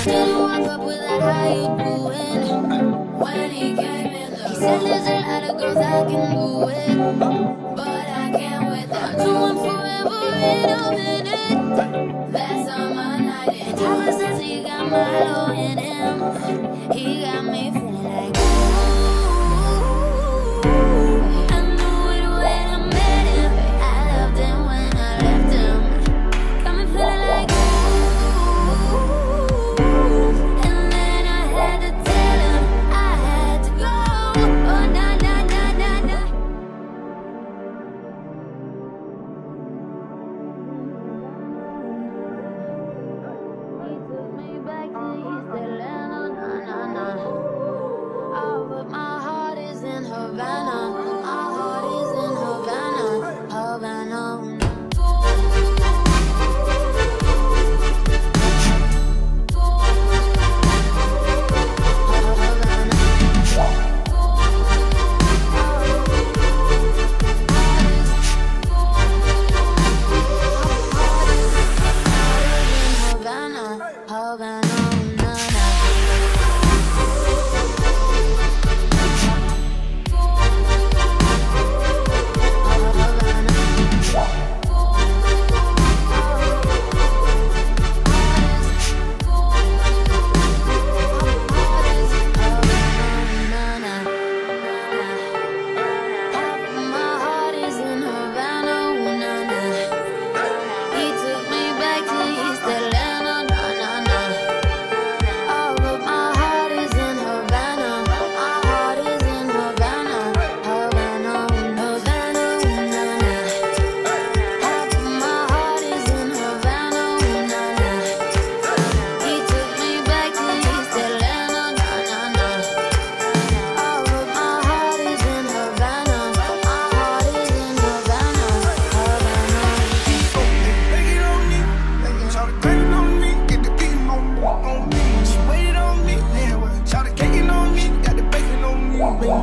Still up with that you doing When he came in He said there's a lot of girls I can do it But I can't without you. I'm forever in a minute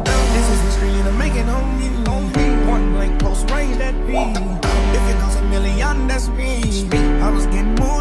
This is history and I'm making on you. one blank, close range, that be. If it goes a million, that's me. I was getting more.